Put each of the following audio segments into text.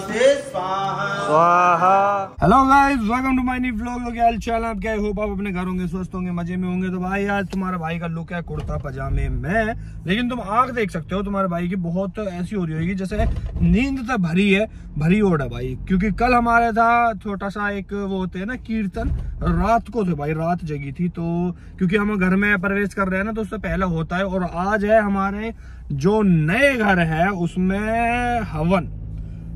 स्वाहा। Hello guys welcome to my new vlog क्या हाल चाल है? आपके होप आप अपने घर होंगे स्वस्थ होंगे मज़े में होंगे तो भाई आज तुम्हारा भाई का लुक है कुर्ता पजामे में। लेकिन तुम आग देख सकते हो तुम्हारे भाई की बहुत ऐसी हो रही होगी जैसे नींद तो भरी है भरी ओढ़ है भाई। क्योंकि कल हमारे था छोटा सा एक वो होते है ना कीर्तन रात को थे भाई रात जगी थी तो क्योंकि हम घर में प्रवेश कर रहे हैं ना तो उससे पहले होता है और आज है हमारे जो नए घर है उसमें हवन।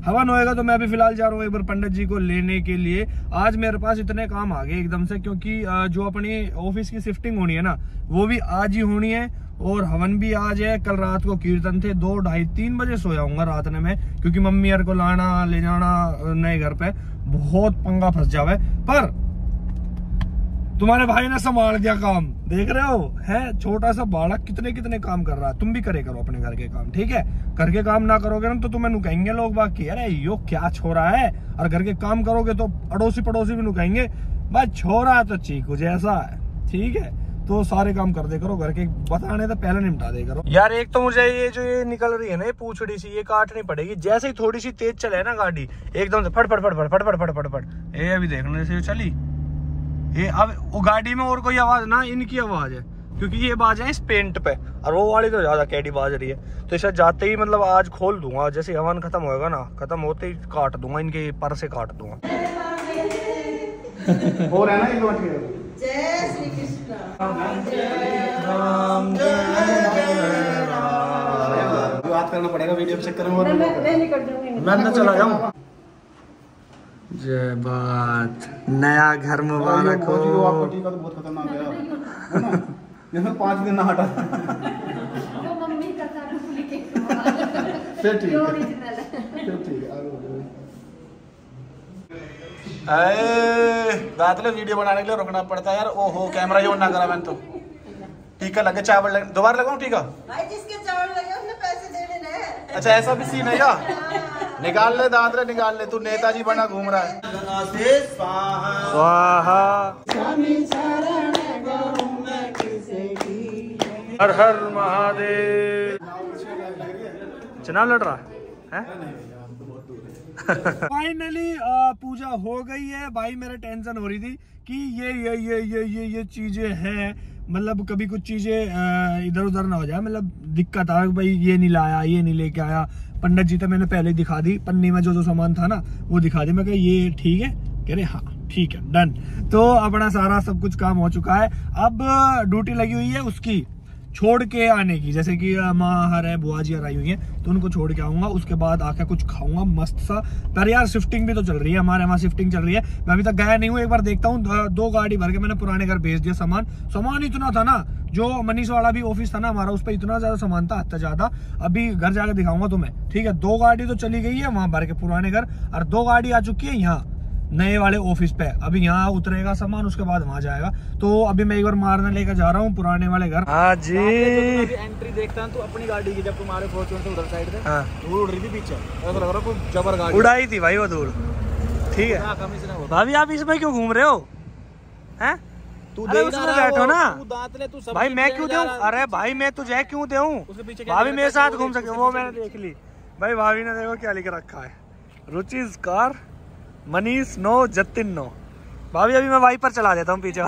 हवन होएगा तो मैं अभी फ़िलहाल जा रहा हूँ एक बार पंडित जी को लेने के लिए। आज मेरे पास इतने काम आ गए एकदम से, क्योंकि जो अपनी ऑफ़िस की शिफ्टिंग होनी है ना, वो भी आज ही होनी है। और हवन भी आज है, कल रात को कीर्तन थे, दो ढाई तीन बजे सोया हूँ रात ने मैं, क्योंकि मम्मी यार को लाना, ले जाना नए घर पे, बहुत पंगा फंस जावे। पर तुम्हारे भाई ने संभाल दिया काम। देख रहे हो? है? छोटा सा बालक कितने कितने काम कर रहा है। तुम भी करे करो अपने घर के काम, ठीक है? घर के काम ना करोगे ना तो तुम्हें कहेंगे लोग बाकी। अरे, यो क्या छोरा है? और घर के काम करोगे तो अड़ोसी पड़ोसी भी कहेंगे बस छोरा तो चीकू जैसा है, ठीक है? तो सारे काम कर दे करो, घर के बताने तो पहले निपटा दे करो। यार, एक तो मुझे ये जो ये निकल रही है ना, ये पूछड़ी सी, ये काटनी पड़ेगी। जैसे ही थोड़ी सी तेज चले ना गाड़ी, एकदम से फट फट फट फट फट फट फट फट फट। ये अभी देखने जैसे चली। ये अब वो गाड़ी में और कोई आवाज़ ना इनकी आवाज़ है क्योंकि ये बाज है इस पेंट पे और वो वाली तो ज़्यादा कैडी बाज रही है। तो इसे जाते ही मतलब आज खोल दूँगा जैसे हवन खत्म होएगा ना खत्म होते ही काट दूँगा इनके पर से काट दूँगा। और है ना जय श्री कृष्ण। बात करना पड़ेगा वीडियो चेक करूँगा मैं चला जाऊँ। जय बात। नया घर मुबारक हो। आपको टीका तो बहुत खतरनाक है इसमें पाँच दिन ना हटा। वो मम्मी का था फिर ठीक है। फिर ठीक है रात में वीडियो बनाने के लिए रुकना पड़ता है यार। ओहो कैमरा ही ना करा मैंने तो। टीका लगे चावल लगे दोबारा लगाऊँ टीका भाई जिसके चावल लगे उसने पैसे देने हैं अच्छा ऐसा भी सीन है क्या? हाँ। निकाल ले दांत रे, निकाल ले। तू नेताजी बना घूम रहा है। स्वाहा। हर हर महादेव। चुनाव लड़ रहा है? फाइनली पूजा हो गई है। भाई, मेरा टेंशन हो रही थी कि ये ये ये ये ये ये चीज़ें हैं। मतलब कभी कुछ चीज़ें इधर उधर ना हो जाए। मतलब दिक्कत आ, भाई, ये नहीं लाया, ये नहीं लेके आया। पंडित जी तो मैंने पहले दिखा दी, पन्नी में जो जो सामान था ना, वो दिखा दी। मैं कहा, ये ठीक है? कह रहे हाँ ठीक है डन तो अपना सारा सब कुछ काम हो चुका है। अब ड्यूटी लगी हुई है उसकी। छोड़ के आने की। जैसे कि माँ हर है, बुआ जी आई हुई है तो उनको छोड़ के आऊँगा, उसके बाद आके कुछ खाऊँगा, मस्त सा। पर यार शिफ्टिंग भी तो चल रही है, हमारे वहाँ शिफ्टिंग चल रही है। मैं अभी तक गया नहीं हूँ, एक बार देखता हूँ, दो गाड़ी भर के मैंने पुराने घर भेज दिया सामान। सामान इतना था ना, जो मनीष वाला भी ऑफ़िस था ना हमारा, उस पर इतना ज़्यादा सामान था, हद ज़्यादा। अभी घर जाकर दिखाऊँगा तुम्हें। ठीक है, दो गाड़ी तो चली गई है, वहाँ भर के पुराने घर, और दो गाड़ी आ चुकी है यहाँ। नए वाले ऑफ़िस पे। अभी यहाँ उतरेगा सामान उसके बाद वहाँ जाएगा। तो अभी मैं एक बार मारने लेकर जा रहा हूँ पुराने वाले घर। हाँ जी। एंट्री देखता तो अपनी गाड़ी की जब तुम्हारे उधर साइड से हाँ। धूल उड़ रही थी पीछे। जबर गाड़ी। उड़ाई थी भाई वो धूल। ठीक है। भाभी आप इसमें क्यों घूम रहे हो? हैं? तू दे बैठो ना। तू भाई मैं क्यों दू अरे भाई मैं तुझे क्यों दे भाभी मेरे साथ घूम सके वो मैंने देख ली। भाई भाभी ने देखो क्या लिख रखा है। रुचि कार मनीष नो जतिन नो। भाभी अभी मैं वाइपर चला देता हूँ पीछे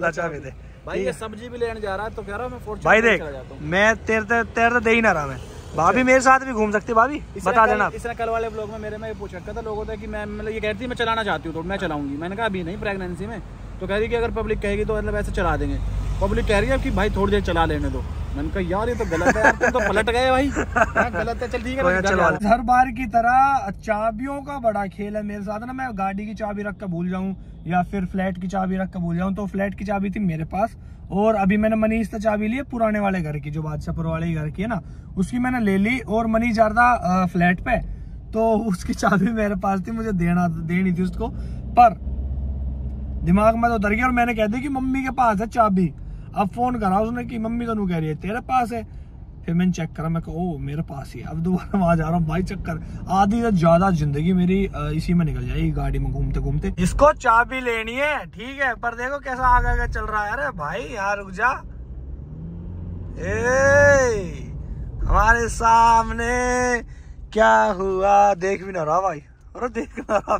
लचा भी दे। भाई ये सब्ज़ी भी लेने जा रहा है तो कह रहा हूँ मैं भाई देख मैं तेरे तेरे तो दे ही ना रहा मैं। भाभी मेरे साथ भी घूम सकती भाभी। बता देना इसने कल वाले ब्लॉग में मेरे में पूछ रखा था लोगों से कि मैं मतलब ये कहती मैं चलाना चाहती हूँ तो मैं चलाऊँगी। मैंने कहा अभी नहीं प्रेगनेंसी में। तो कह रही कि अगर पब्लिक कहेगी तो मतलब ऐसे चला देंगे। पब्लिक कह रही है कि भाई थोड़ी देर चला लेने दो। मैंने कहा यार ये तो गलत है तुम तो पलट गए भाई। गलत है चल ठीक है हर बार की तरह चाबियों का बड़ा खेल है मेरे साथ ना मैं गाड़ी की चाबी रख कर भूल जाऊँ या फिर फ्लैट की चाबी रख कर भूल जाऊँ तो फ्लैट की चाबी थी मेरे पास और अभी मैंने मनीष से चाबी ली पुराने वाले घर की जो बादशाहपुर वाले घर की है ना उसकी मैंने ले ली और मनीष जा रहा था फ्लैट पे तो उसकी चाबी मेरे पास थी मुझे देना देनी थी उसको पर दिमाग में तो उतर गया और मैंने कह दी कि मम्मी के पास है चाबी अब फ़ोन करा उसने कि मम्मी तो कह रही है, तेरे पास है? फिर मैंने चेक करा, मैं ओ मेरे पास ही अब दोबारा वहाँ जा रहा हूँ, भाई चक्कर, आधी से ज़्यादा ज़िंदगी मेरी इसी में निकल जाएगी गाड़ी में घूमते घूमते। इसको चाबी लेनी है, ठीक है, पर देखो कैसा आगे आगे चल रहा है। अरे भाई यार रुक जा। ए, हमारे सामने क्या हुआ? देख भी ना रहा भाई। अरे देख ना रहा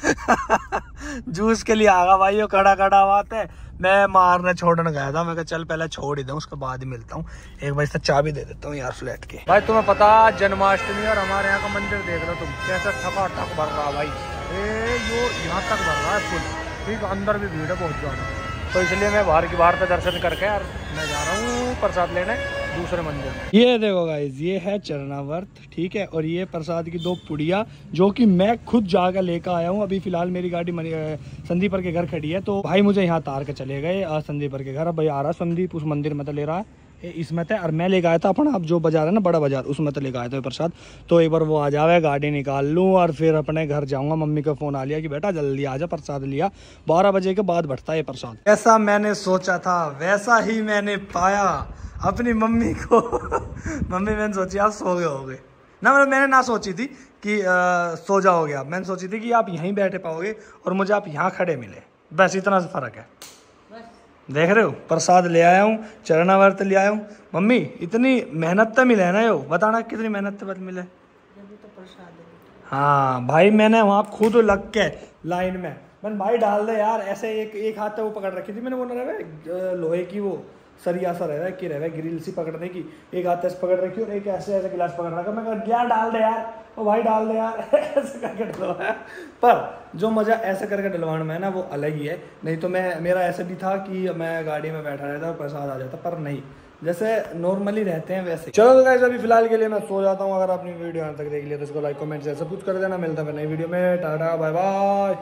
जूस के लिए आगा भाई, वो कड़ा कड़ा बात है। मैं मारने छोड़ने गया था, मैं कहा, चल पहले छोड़ ही दूँ, उसके बाद ही मिलता हूँ। एक बार इससे चाबी दे देता हूँ यार फ्लैट की। भाई, तुम्हें पता, जन्माष्टमी और हमारे यहाँ का मंदिर देख रहे हो तुम। कैसा ठका ठक भर रहा भाई। यो, यहाँ तक भर रहा है फुल। ठीक, अंदर भी भीड़ है, बहुत ज़्यादा। तो इसलिए मैं बाहर की बाहर पे दर्शन करके यार, मैं जा रहा हूँ प्रसाद लेने। दूसरे मंदिर ये देखो गाइज़ ये है चरणावर्त, ठीक है? और ये प्रसाद की दो पुड़िया, जो कि मैं खुद जाकर लेकर आया हूँ। अभी फ़िलहाल मेरी गाड़ी संदीपर के घर खड़ी है तो भाई मुझे यहाँ तार के चले गए संदीपर के घर। अब भाई आ रहा संदीप, उस मंदिर में तो ले रहा है। इसमें थे और मैं लेकर आया था अपना, अब जो बाज़ार है ना, बड़ा बाज़ार, उसमें तो लेकर आया था प्रसाद। तो एक बार वो आ जावे, गाड़ी निकाल लूँ, और फिर अपने घर जाऊँगा। मम्मी का फ़ोन आ लिया कि, बेटा, जल्दी आ जा, प्रसाद लिया। बारह बजे के बाद बढ़ता है प्रसाद। ऐसा मैंने सोचा था, वैसा ही मैंने पाया। अपनी मम्मी को। मम्मी मैंने सोची आप सो गए हो गए ना मतलब मैंने ना सोची थी कि आ, सो जाओगे आप। मैंने सोची थी कि आप यहीं बैठे पाओगे और मुझे आप यहाँ खड़े मिले। बस इतना सा फ़र्क है। देख रहे हो? प्रसाद ले आया हूँ चरणावर्त ले आया हूँ। मम्मी इतनी मेहनत तो मिले ना यो। बताना कितनी मेहनत तो मिले। हाँ भाई मैंने वहाँ खुद लग के लाइन में। मैंने भाई डाल दे यार ऐसे एक एक हाथ से वो पकड़ रखी थी मैंने बोला लोहे की वो। सरिया सा रह रहा है, कि रह रहा है ग्रिल सी पकड़ने की। एक हाथ ऐसे पकड़ रखी और एक ऐसे ऐसे गिलास पकड़ रखा मैं यार, डाल दे यार। ओ भाई, डाल दे यार। ऐसे करके डलवाया पर जो मज़ा ऐसे करके डलवाने में है ना, वो अलग ही है। नहीं तो मैं, मेरा ऐसे भी था कि मैं गाड़ी में बैठा रहता और प्रसाद आ जाता, पर नहीं। जैसे नॉर्मली रहते हैं, वैसे। चलो तो गाइस अभी फ़िलहाल के लिए मैं सो जाता हूँ। अगर आपने वीडियो यहाँ तक देख लिया तो इसको लाइक कमेंट सब कुछ कर देना। मिलता है नई वीडियो में। Tata bye bye